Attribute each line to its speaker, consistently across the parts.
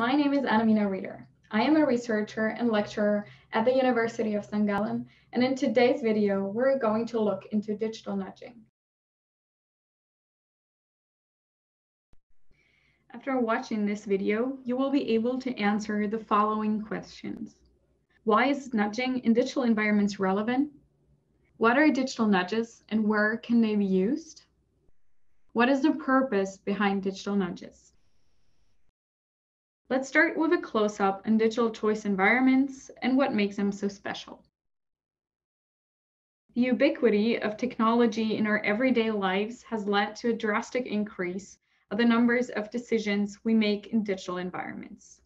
Speaker 1: My name is Annamina Rieder. I am a researcher and lecturer at the University of St. Gallen, and in today's video, we're going to look into digital nudging. After watching this video, you will be able to answer the following questions. Why is nudging in digital environments relevant? What are digital nudges and where can they be used? What is the purpose behind digital nudges? Let's start with a close-up on digital choice environments and what makes them so special. The ubiquity of technology in our everyday lives has led to a drastic increase of the numbers of decisions we make in digital environments.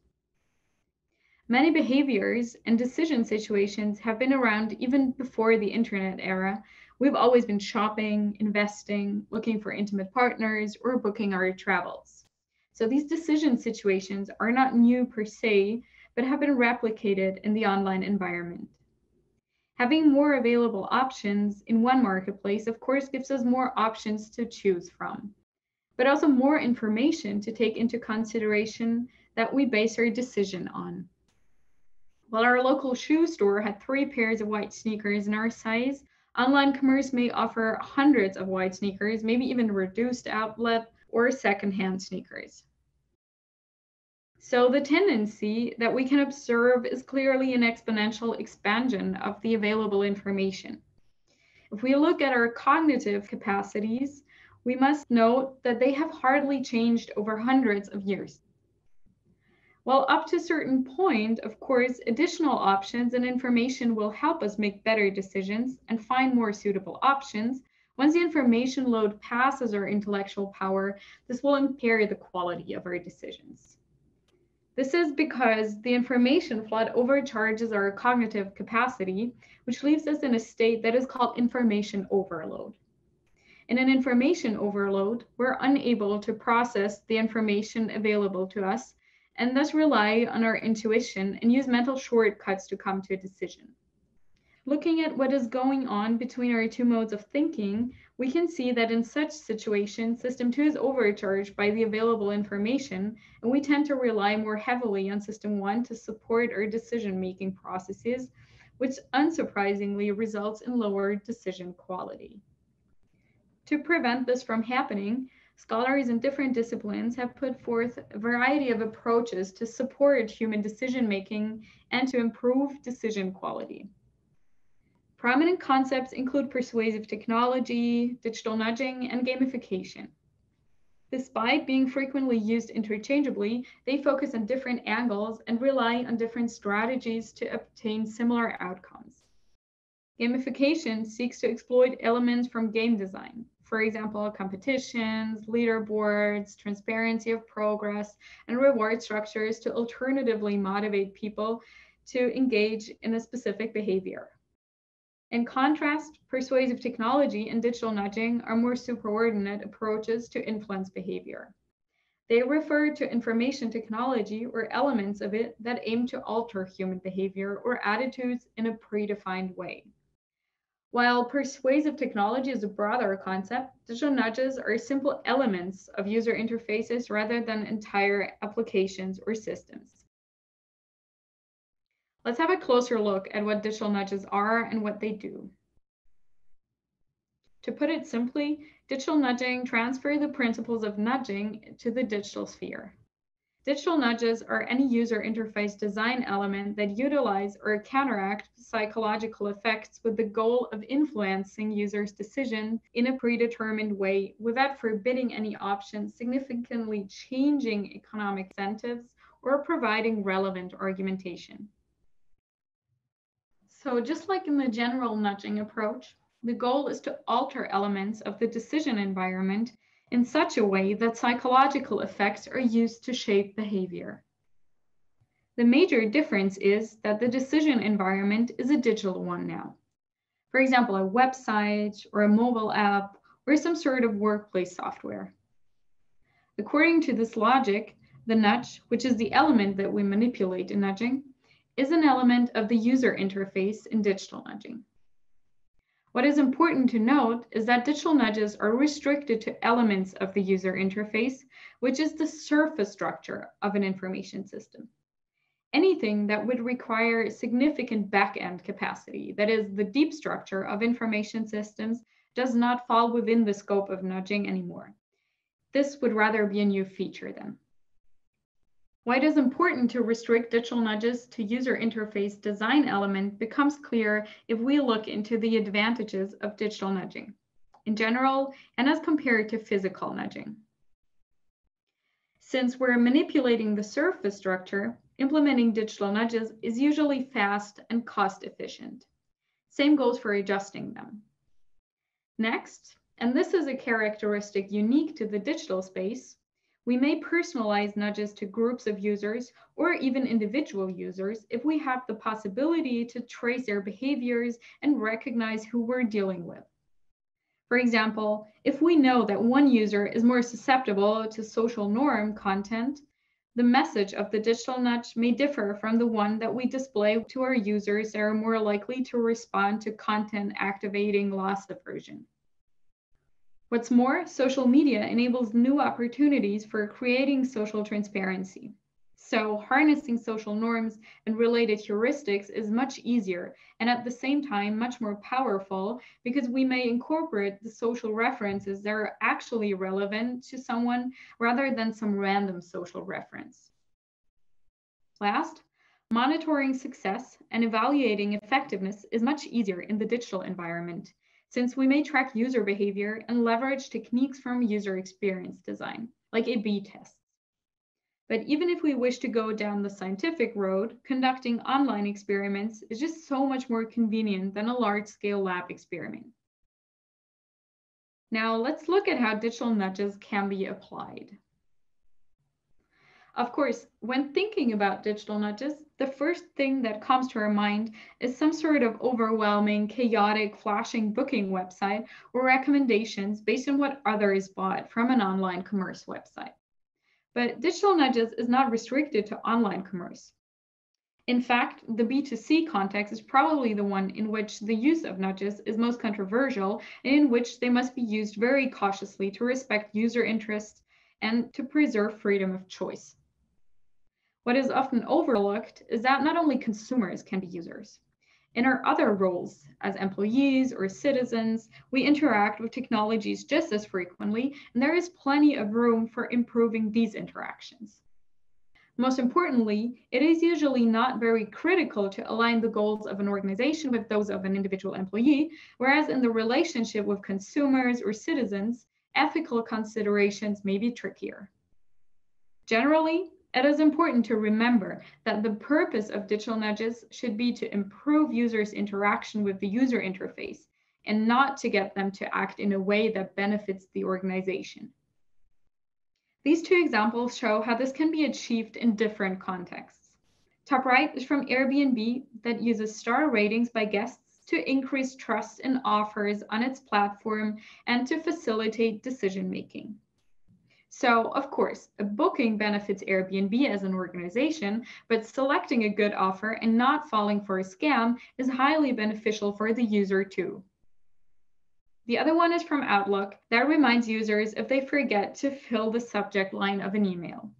Speaker 1: Many behaviors and decision situations have been around even before the internet era. We've always been shopping, investing, looking for intimate partners, or booking our travels. So these decision situations are not new per se, but have been replicated in the online environment. Having more available options in one marketplace, of course, gives us more options to choose from, but also more information to take into consideration that we base our decision on. While our local shoe store had three pairs of white sneakers in our size, online commerce may offer hundreds of white sneakers, maybe even reduced outlet or secondhand sneakers. So the tendency that we can observe is clearly an exponential expansion of the available information. If we look at our cognitive capacities, we must note that they have hardly changed over hundreds of years. While up to a certain point, of course, additional options and information will help us make better decisions and find more suitable options, once the information load passes our intellectual power, this will impair the quality of our decisions. This is because the information flood overcharges our cognitive capacity, which leaves us in a state that is called information overload. In an information overload, we're unable to process the information available to us and thus rely on our intuition and use mental shortcuts to come to a decision. Looking at what is going on between our two modes of thinking, we can see that in such situations, System 2 is overcharged by the available information, and we tend to rely more heavily on System 1 to support our decision-making processes, which unsurprisingly results in lower decision quality. To prevent this from happening, scholars in different disciplines have put forth a variety of approaches to support human decision-making and to improve decision quality. Prominent concepts include persuasive technology, digital nudging, and gamification. Despite being frequently used interchangeably, they focus on different angles and rely on different strategies to obtain similar outcomes. Gamification seeks to exploit elements from game design, for example, competitions, leaderboards, transparency of progress, and reward structures to alternatively motivate people to engage in a specific behavior. In contrast, persuasive technology and digital nudging are more superordinate approaches to influence behavior. They refer to information technology or elements of it that aim to alter human behavior or attitudes in a predefined way. While persuasive technology is a broader concept, digital nudges are simple elements of user interfaces rather than entire applications or systems. Let's have a closer look at what digital nudges are and what they do. To put it simply, digital nudging transfers the principles of nudging to the digital sphere. Digital nudges are any user interface design element that utilize or counteract psychological effects with the goal of influencing users' decision in a predetermined way without forbidding any options, significantly changing economic incentives, or providing relevant argumentation. So just like in the general nudging approach, the goal is to alter elements of the decision environment in such a way that psychological effects are used to shape behavior. The major difference is that the decision environment is a digital one now. For example, a website or a mobile app or some sort of workplace software. According to this logic, the nudge, which is the element that we manipulate in nudging, is an element of the user interface in digital nudging. What is important to note is that digital nudges are restricted to elements of the user interface, which is the surface structure of an information system. Anything that would require significant back-end capacity, that is the deep structure of information systems, does not fall within the scope of nudging anymore. This would rather be a new feature then. Why it is important to restrict digital nudges to user interface design element becomes clear if we look into the advantages of digital nudging in general and as compared to physical nudging. Since we're manipulating the surface structure, implementing digital nudges is usually fast and cost efficient. Same goes for adjusting them. Next, and this is a characteristic unique to the digital space, we may personalize nudges to groups of users or even individual users if we have the possibility to trace their behaviors and recognize who we're dealing with. For example, if we know that one user is more susceptible to social norm content, the message of the digital nudge may differ from the one that we display to our users that are more likely to respond to content activating loss aversion. What's more, social media enables new opportunities for creating social transparency. So harnessing social norms and related heuristics is much easier and at the same time much more powerful because we may incorporate the social references that are actually relevant to someone rather than some random social reference. Last, monitoring success and evaluating effectiveness is much easier in the digital environment since we may track user behavior and leverage techniques from user experience design, like A-B tests. But even if we wish to go down the scientific road, conducting online experiments is just so much more convenient than a large-scale lab experiment. Now let's look at how digital nudges can be applied. Of course, when thinking about digital nudges, the first thing that comes to our mind is some sort of overwhelming, chaotic, flashing booking website or recommendations based on what others bought from an online commerce website. But digital nudges is not restricted to online commerce. In fact, the B2C context is probably the one in which the use of nudges is most controversial and in which they must be used very cautiously to respect user interests and to preserve freedom of choice. What is often overlooked is that not only consumers can be users. In our other roles as employees or citizens, we interact with technologies just as frequently, and there is plenty of room for improving these interactions. Most importantly, it is usually not very critical to align the goals of an organization with those of an individual employee, whereas in the relationship with consumers or citizens, ethical considerations may be trickier. Generally, it is important to remember that the purpose of digital nudges should be to improve users' interaction with the user interface and not to get them to act in a way that benefits the organization. These two examples show how this can be achieved in different contexts. Top right is from Airbnb that uses star ratings by guests to increase trust in offers on its platform and to facilitate decision making. So, of course, a booking benefits Airbnb as an organization, but selecting a good offer and not falling for a scam is highly beneficial for the user too. The other one is from Outlook that reminds users if they forget to fill the subject line of an email.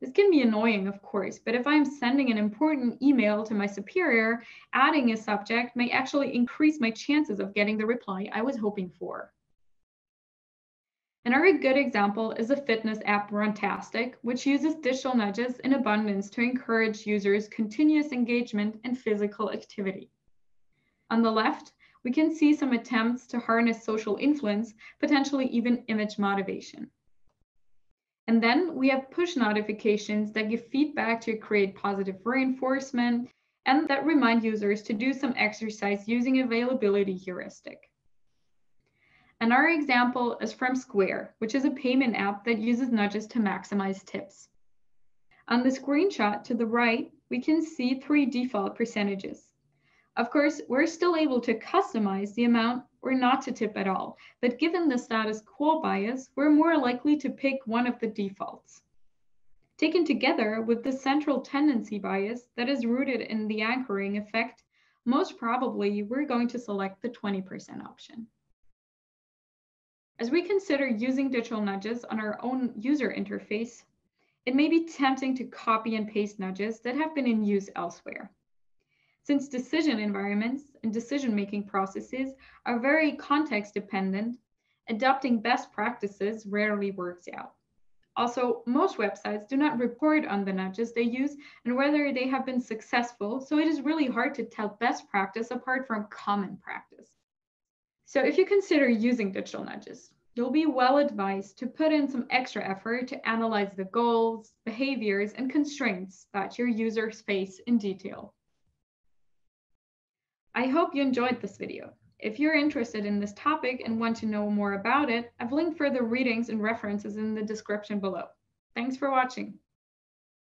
Speaker 1: This can be annoying, of course, but if I'm sending an important email to my superior, adding a subject may actually increase my chances of getting the reply I was hoping for. Another good example is the fitness app Runtastic, which uses digital nudges in abundance to encourage users' continuous engagement and physical activity. On the left, we can see some attempts to harness social influence, potentially even image motivation. And then we have push notifications that give feedback to create positive reinforcement and that remind users to do some exercise using availability heuristic. Another example is from Square, which is a payment app that uses nudges to maximize tips. On the screenshot to the right, we can see three default percentages. Of course, we're still able to customize the amount or not to tip at all, but given the status quo bias, we're more likely to pick one of the defaults. Taken together with the central tendency bias that is rooted in the anchoring effect, most probably we're going to select the 20% option. As we consider using digital nudges on our own user interface, it may be tempting to copy and paste nudges that have been in use elsewhere. Since decision environments and decision-making processes are very context dependent, adopting best practices rarely works out. Also, most websites do not report on the nudges they use and whether they have been successful, so it is really hard to tell best practice apart from common practice. So if you consider using digital nudges, you'll be well advised to put in some extra effort to analyze the goals, behaviors, and constraints that your users face in detail. I hope you enjoyed this video. If you're interested in this topic and want to know more about it, I've linked further readings and references in the description below. Thanks for watching.